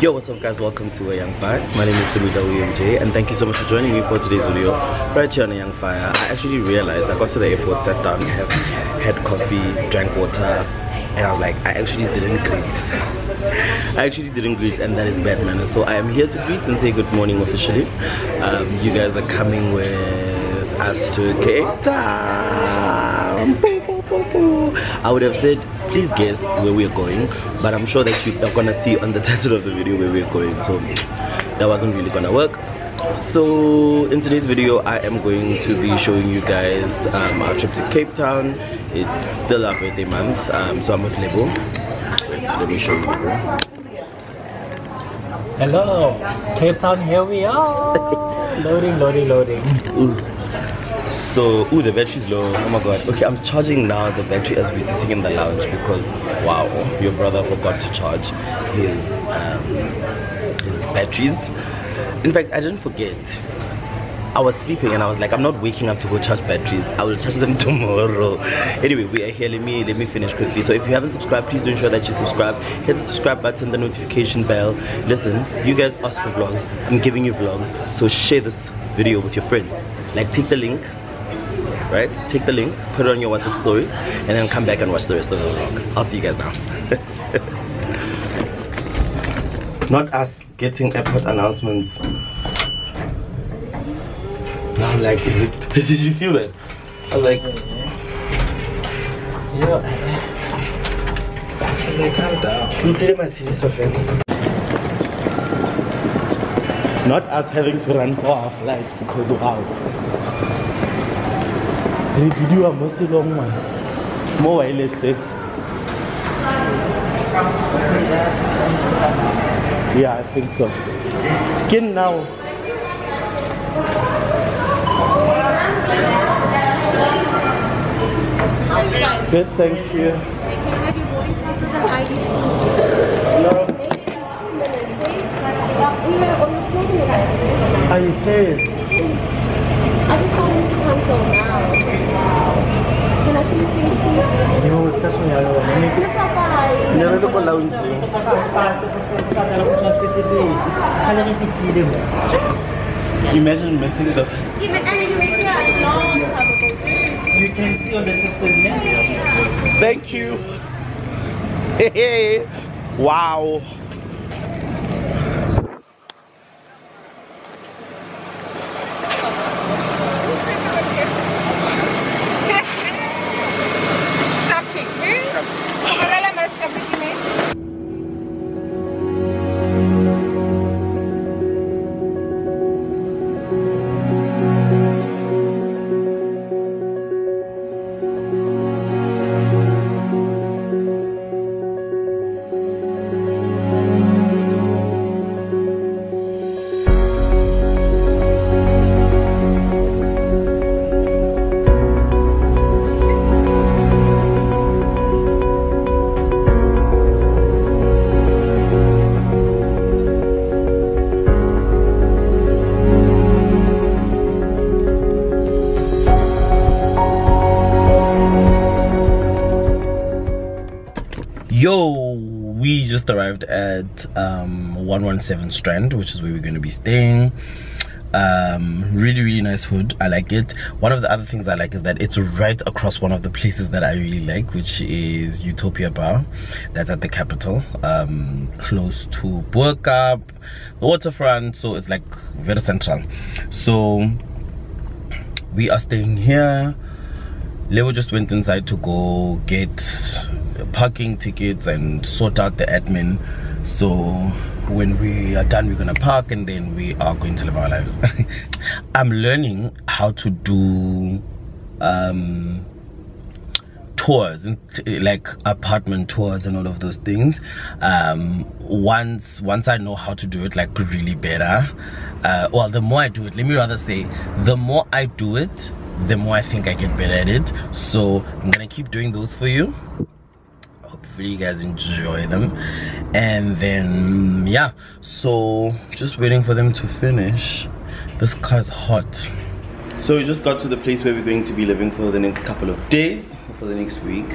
Yo, what's up guys? Welcome to A Young Fire. My name is Timida UMJ and thank you so much for joining me for today's video right here on A Young Fire. I actually realized I got to the airport, sat down, have, had coffee, drank water and I was like, I actually didn't greet. I actually didn't greet and that is bad manners. So I am here to greet and say good morning officially. Um, you guys are coming with us to Cape Town. I would have said please guess where we're going but i'm sure that you are gonna see on the title of the video where we're going so that wasn't really gonna work. So in today's video i am going to be showing you guys um, our trip to cape town. It's still our birthday month um, so i'm with lebo. So let me show you Hello, Cape Town, here we are. loading, loading, loading. So, ooh, the battery's low. Oh my god. Okay, I'm charging now the battery as we're sitting in the lounge because, wow, your brother forgot to charge his, um, his batteries. In fact, I didn't forget. I was sleeping and I was like, I'm not waking up to go charge batteries. I will charge them tomorrow. Anyway, we are here. Let me let me finish quickly. So if you haven't subscribed, please do ensure that you subscribe. Hit the subscribe button, the notification bell. Listen, you guys ask for vlogs. I'm giving you vlogs. So share this video with your friends. Like take the link, right? Take the link, put it on your WhatsApp story, and then come back and watch the rest of the vlog. I'll see you guys now. Not us getting airport announcements. Now I'm like, is it, did you feel it? I was like, Yeah. They calm down. including my. Not us having to run for our flight because wow. Hey, did you have a long one? More wireless eh? Yeah, I think so. Get now. Good, thank you. Can I have your boarding passes and IDs, please? No, Yeah, on the plane, guys. are you serious? I just told him to cancel now. Can I see your face, please? No, it's catching me out. It's alright. Never go lounge. Imagine missing the. You can see on the system. Thank you. Hey, wow. Yo, we just arrived at um 117 Strand, which is where we're going to be staying. Um, really, really nice hood. I like it. One of the other things I like is that it's right across one of the places that I really like, which is Utopia Bar. That's at the capital, um, close to Bo-Kaap, the waterfront. So it's like very central. So we are staying here. Leo just went inside to go get parking tickets and sort out the admin. So when we are done, we're gonna park and then we are going to live our lives. I'm learning how to do um, tours like apartment tours and all of those things um once once i know how to do it like really better uh well the more i do it let me rather say the more i do it the more i think i get better at it. So i'm gonna keep doing those for you. Hopefully you guys enjoy them. And then yeah. So just waiting for them to finish. This car's hot. So we just got to the place where we're going to be living for the next couple of days, for the next week.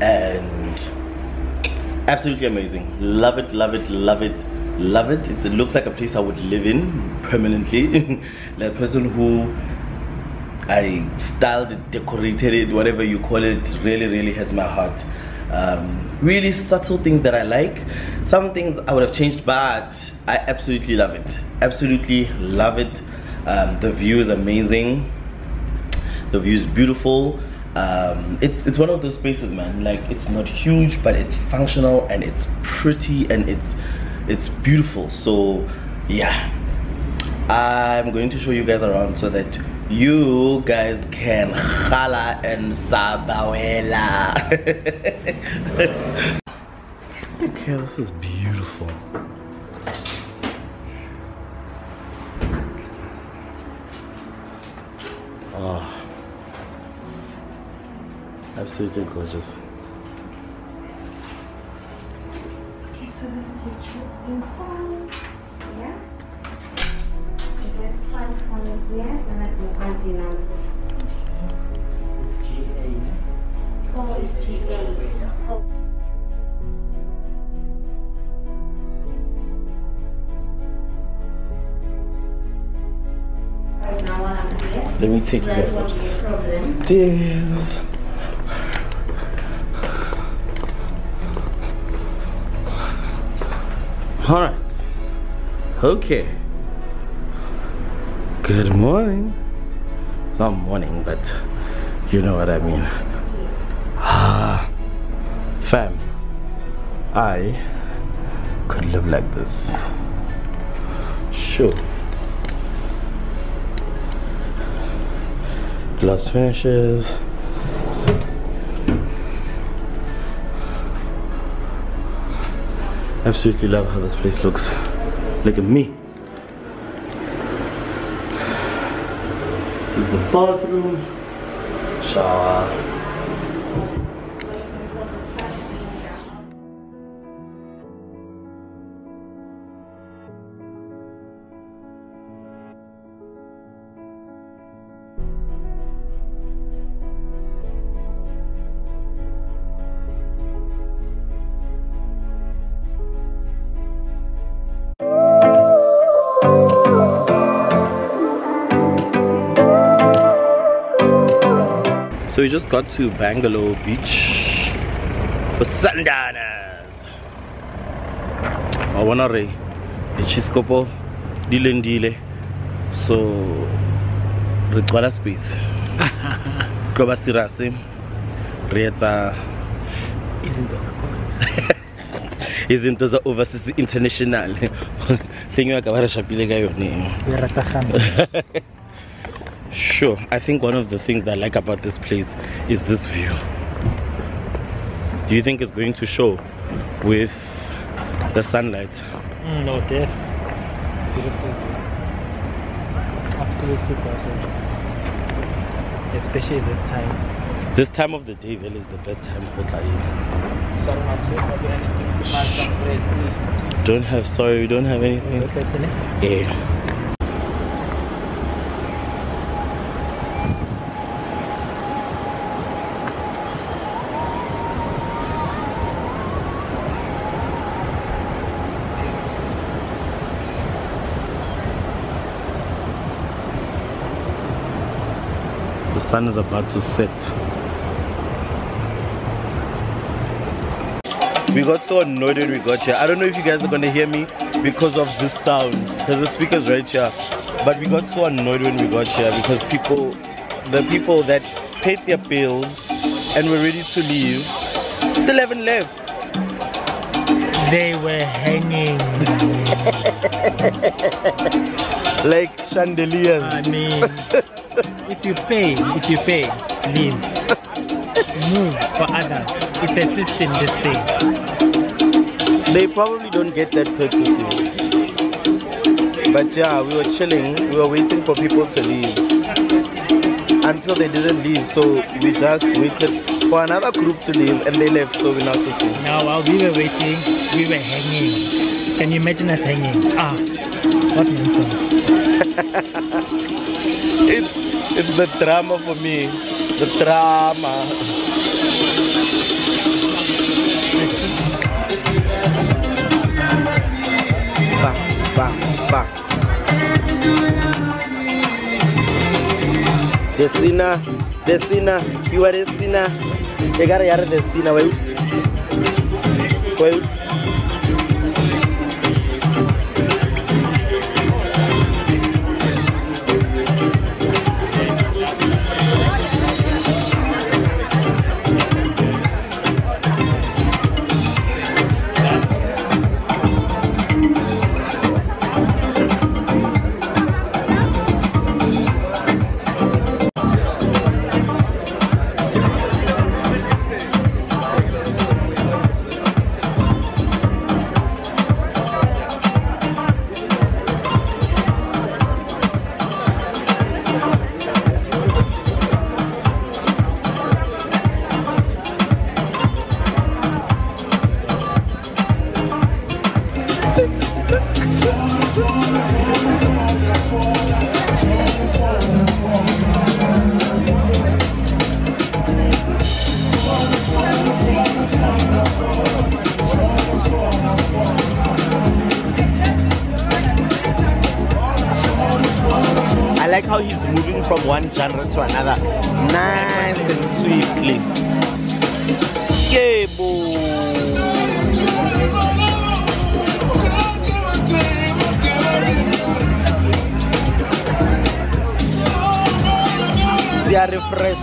And absolutely amazing. Love it love it love it love it. It's, it looks like a place i would live in permanently. The person who i styled it decorated it whatever you call it really really has my heart. Um, really subtle things that i like. Some things i would have changed but i absolutely love it. Absolutely love it. Um, the view is amazing. The view is beautiful. Um, it's it's one of those spaces man. Like it's not huge but it's functional and it's pretty and it's it's beautiful. So yeah. I'm going to show you guys around so that you guys can hala and sabawela. Okay this is beautiful. Oh absolutely gorgeous. Okay, so let me take you guys upstairs all right. Okay good morning. It's not morning but you know what i mean. Ah fam i could live like this. Sure. Glass finishes. Absolutely love how this place looks. Look at me this is the So we just got to Bungalow Beach for Sundowners. I wanna re Chiscopo Dilendile. So re qala space. Tloba sirase. Etsa izinto zakhona izinto za overseas international. Thing ya ka ba re shapile ka yone. Sure, I think one of the things that I like about this place is this view. Do you think it's going to show with the sunlight? Mm, no deaths beautiful absolutely gorgeous especially this time This time of the day really is the best time for Tlaib. sorry Mathieu, have anything to buy some bread please Mathieu? Don't have, sorry, we don't have anything. Yeah. Sun is about to set. We got so annoyed when we got here. I don't know if you guys are gonna hear me because of this sound, because the speaker's right here. But we got so annoyed when we got here because people, the people that paid their bills and were ready to leave, still haven't left. They were hanging. Like chandeliers. I mean, if you pay, if you pay, leave. Move for others. It's a system, this thing. They probably don't get that courtesy. But yeah, we were chilling. We were waiting for people to leave. Until they didn't leave, so we just waited for another group to leave and they left, so we're now sitting. Now, while we were waiting, we were hanging. Can you imagine us hanging? Ah, what nonsense. It's It's the drama for pues, me. The drama. Ba, ba, ba. Destina, Destina, you are Destina. Llegar a Destina, wey. Wey.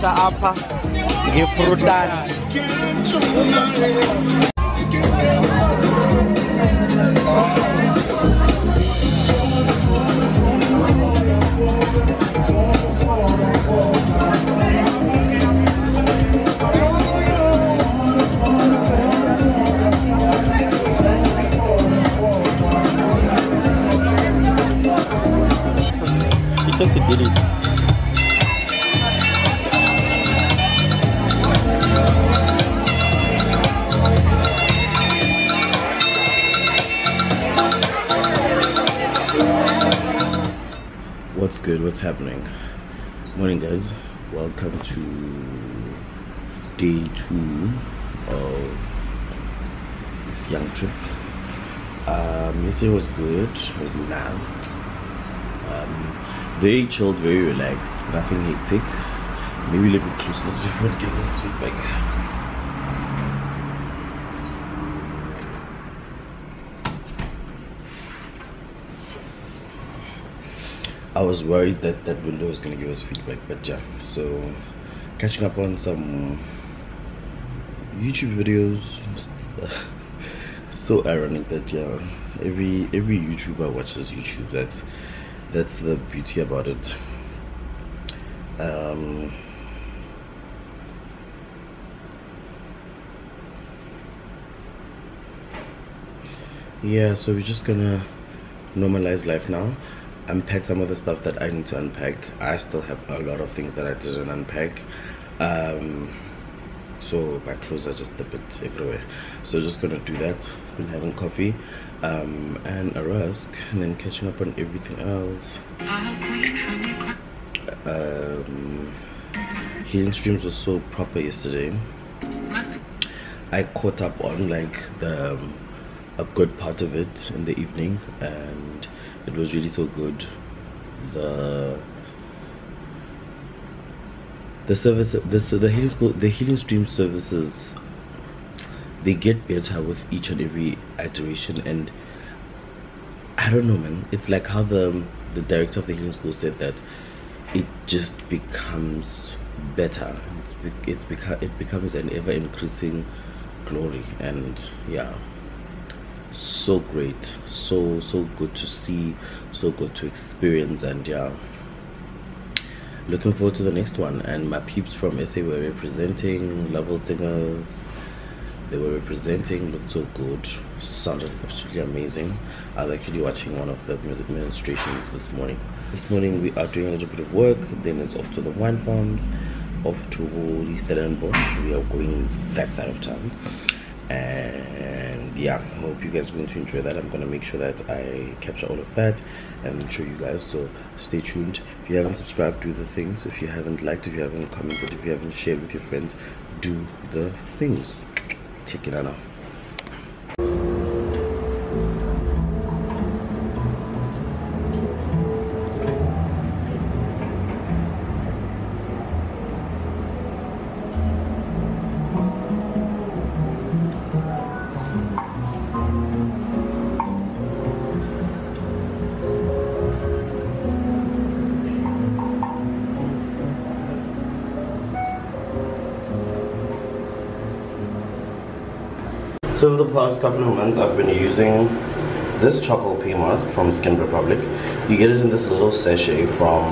rasa apa Gifrudan Itu sendiri. What's happening? Morning, guys. Welcome to day two of this young trip. Um, yesterday was good. It was nice. Um, very chilled, very relaxed. Nothing hectic. Maybe let me close this before it gives us feedback. I was worried that that window was going to give us feedback, but yeah. So, catching up on some YouTube videos. so ironic that yeah, every every YouTuber watches YouTube. That's that's the beauty about it. Um, yeah, so we're just gonna normalize life now unpack some of the stuff that i need to unpack. I still have a lot of things that i didn't unpack. Um so my clothes are just a bit everywhere. So just gonna do that. Been having coffee um and a rusk and then catching up on everything else. Um healing streams was so proper yesterday. I caught up on like the um, a good part of it in the evening and it was really so good. The the service the so the healing school the healing stream services they get better with each and every iteration and i don't know man. It's like how the the director of the healing school said that it just becomes better. It's, it's beca- it becomes an ever increasing glory and yeah so great so so good to see so good to experience and yeah. Looking forward to the next one. And my peeps from SA were representing level singers. They were representing looked so good sounded absolutely amazing. I was actually watching one of the music ministrations this morning. This morning we are doing a little bit of work then it's off to the wine farms off to Stellenbosch. We are going that side of town. And yeah I hope you guys are going to enjoy that. I'm gonna make sure that i capture all of that and show you guys so stay tuned. If you haven't subscribed do the things. If you haven't liked if you haven't commented if you haven't shared with your friends do the things. Check it out now So the past couple of months, I've been using this charcoal pea mask from Skin Republic. You get it in this little sachet from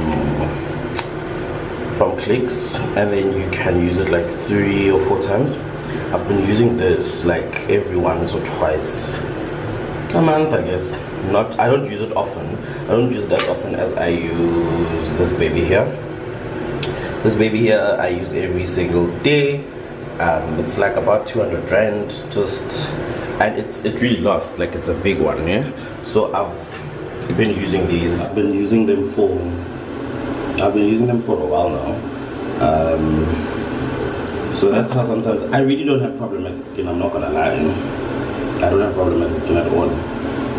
from Clicks, and then you can use it like three or four times. I've been using this like every once or twice a month, I guess. Not, I don't use it often. I don't use it as often as I use this baby here. This baby here I use every single day. Um, it's like about 200 rand, just, and it's it really lasts. Like it's a big one, yeah. So I've been using these. I've been using them for. I've been using them for a while now. Um, so that's how sometimes I really don't have problematic skin. I'm not gonna lie. I don't have problematic skin at all,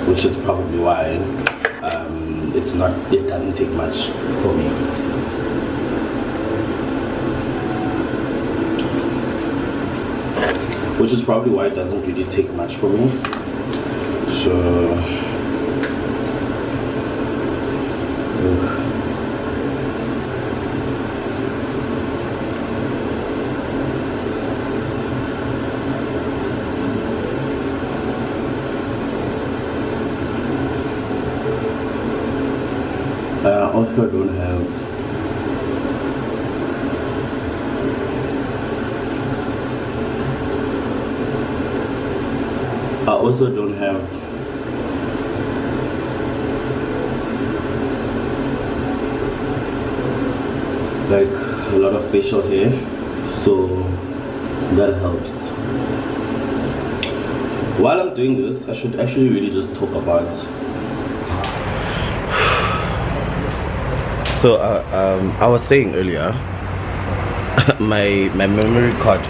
which is probably why um, it's not. It doesn't take much for me. Which is probably why it doesn't really take much for me. So. Uh, also, I don't have. I also don't have. Like a lot of facial hair, so that helps. While I'm doing this, I should actually really just talk about so uh, um, I was saying earlier, my my memory card,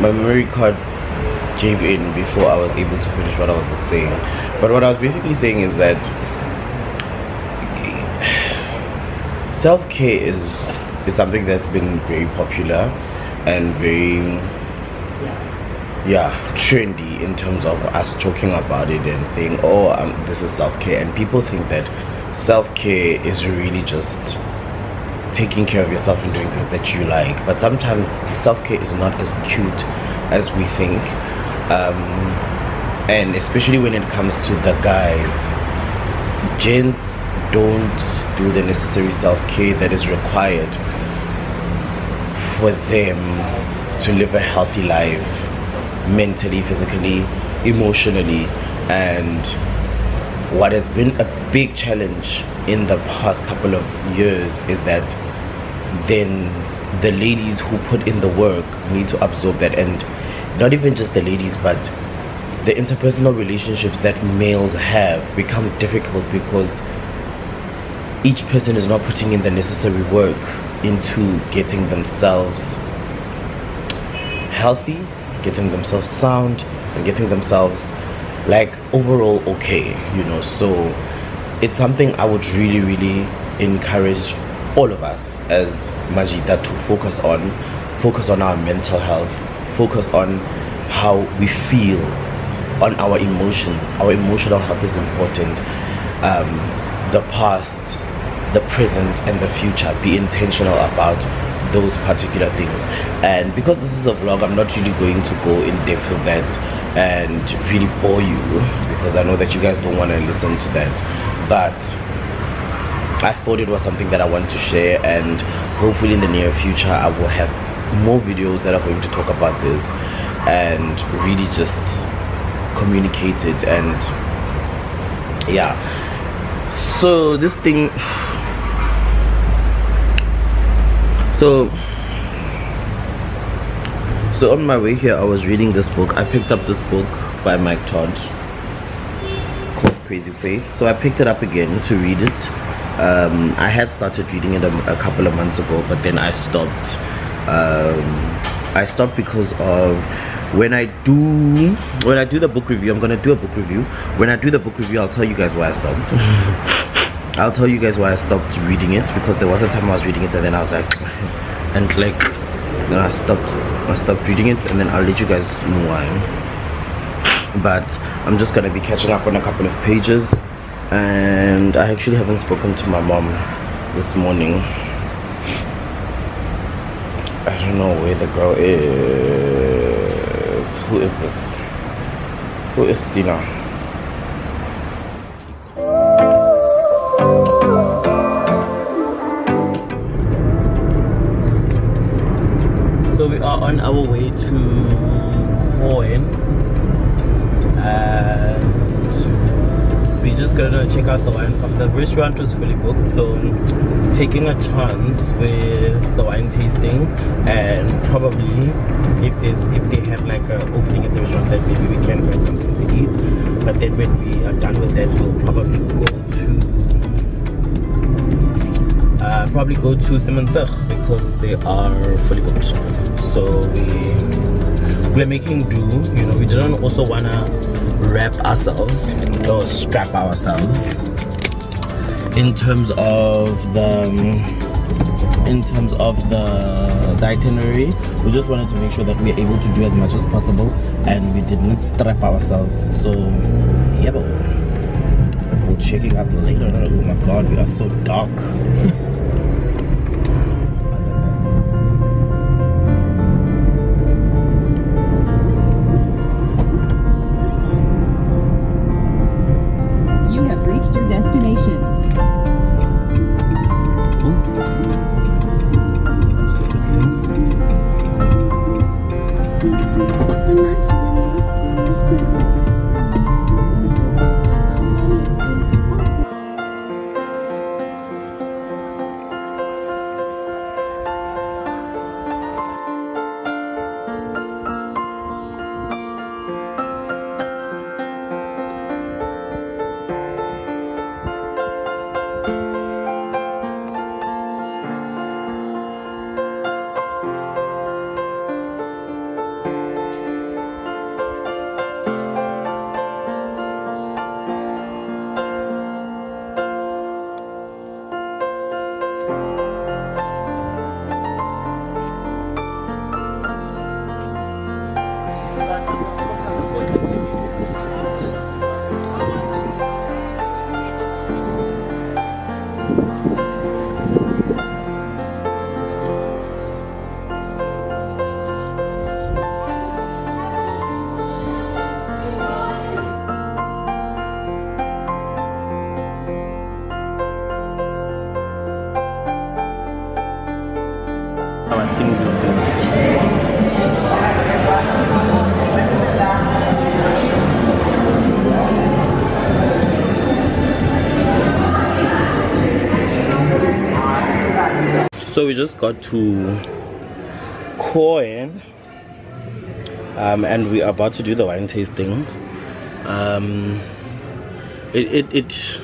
my memory card gave in before I was able to finish what I was saying. But what I was basically saying is that self care is is something that's been very popular and very yeah trendy in terms of us talking about it and saying oh um, this is self-care. And people think that self-care is really just taking care of yourself and doing things that you like. But sometimes self-care is not as cute as we think um, and especially when it comes to the guys gents don't do the necessary self-care that is required for them to live a healthy life mentally physically emotionally. And what has been a big challenge in the past couple of years is that then the ladies who put in the work need to absorb that. And not even just the ladies but the interpersonal relationships that males have become difficult because each person is not putting in the necessary work into getting themselves healthy getting themselves sound and getting themselves like overall okay you know? So it's something i would really really encourage all of us as majida to focus on focus on our mental health focus on how we feel on our emotions. Our emotional health is important. Um, the past the present and the future. Be intentional about those particular things. And because this is a vlog i'm not really going to go in depth with that and really bore you because i know that you guys don't want to listen to that. But i thought it was something that i want to share and hopefully in the near future i will have more videos that are going to talk about this and really just communicate it and yeah. So this thing so so on my way here i was reading this book. I picked up this book by mike todd called crazy faith. So i picked it up again to read it. Um, i had started reading it a, a, couple of months ago but then i stopped um, i stopped because of when i do when i do the book review i'm gonna do a book review. When i do the book review i'll tell you guys why i stopped. I'll tell you guys why I stopped reading it because there was a time I was reading it and then I was like and like then I stopped I stopped reading it and then I'll let you guys know why. But I'm just gonna be catching up on a couple of pages and I actually haven't spoken to my mom this morning I don't know where the girl is. Who is this? Who is Sina? So we are on our way to Quoin just gonna check out the wine farm. The restaurant was fully booked, so taking a chance with the wine tasting and probably if there's if they have like a opening at the restaurant then maybe we can grab something to eat. But then when we are done with that we'll probably go to uh, probably go to Simonsig because they are fully booked. So we we're making do, you know, we didn't also wanna wrap ourselves or strap ourselves. In terms of the in terms of the, the itinerary we just wanted to make sure that we are able to do as much as possible and we did not strap ourselves. So yeah but we're checking us later. Oh my god we are so dark we just got to Quoin um, and we are about to do the wine tasting. Um, it, it, it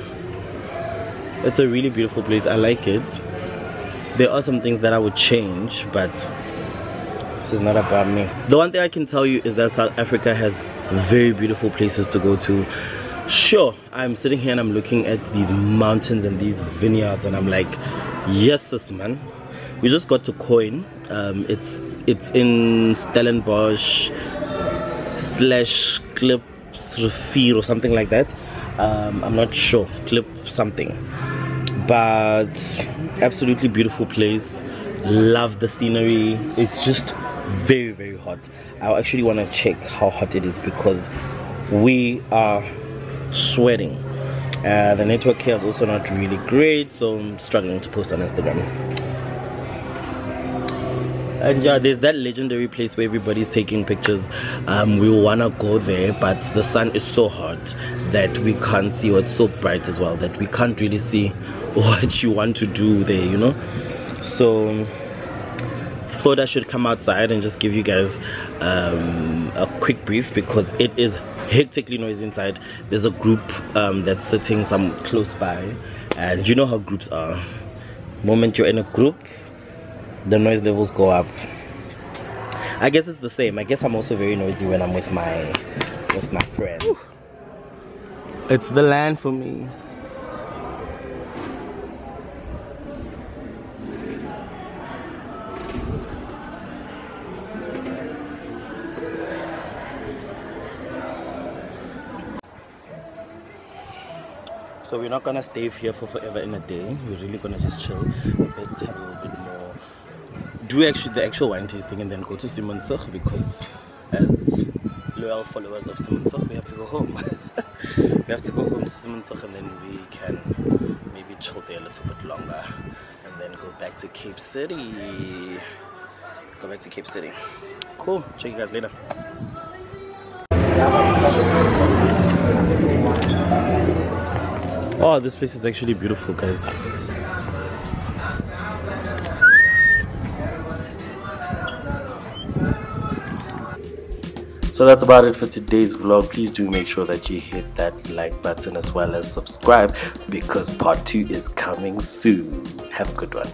it's a really beautiful place. I like it there are some things that I would change, but this is not about me. The one thing I can tell you is that South Africa has very beautiful places to go to. Sure, I'm sitting here and I'm looking at these mountains and these vineyards and I'm like, yes, sis, man. We just got to Quoin. Um, it's it's in Stellenbosch slash Clip Rivier or something like that. Um, I'm not sure. Clip something but absolutely beautiful place love the scenery it's just very very hot i actually want to check how hot it is because we are sweating uh, the network here is also not really great so i'm struggling to post on instagram and yeah there's that legendary place where everybody's taking pictures. Um, we want to go there but the sun is so hot that we can't see what's so bright as well that we can't really see what you want to do there you know? So thought I should come outside and just give you guys um, a quick brief because it is hectically noisy inside. There's a group um, that's sitting some close by and you know how groups are. Moment you're in a group the noise levels go up. I guess it's the same. I guess I'm also very noisy when I'm with my with my friends. It's the land for me. So we're not gonna stay here for forever in a day. We're really gonna just chill a bit, Do actually the actual wine tasting and then go to Simonsig because as loyal followers of Simonsig, we have to go home. we have to go home to Simonsig and then we can maybe chill there a little bit longer and then go back to Cape City. Go back to Cape City. Cool. Check you guys later. Oh, this place is actually beautiful, guys. So that's about it for today's vlog. Please do make sure that you hit that like button as well as subscribe because part two is coming soon. Have a good one.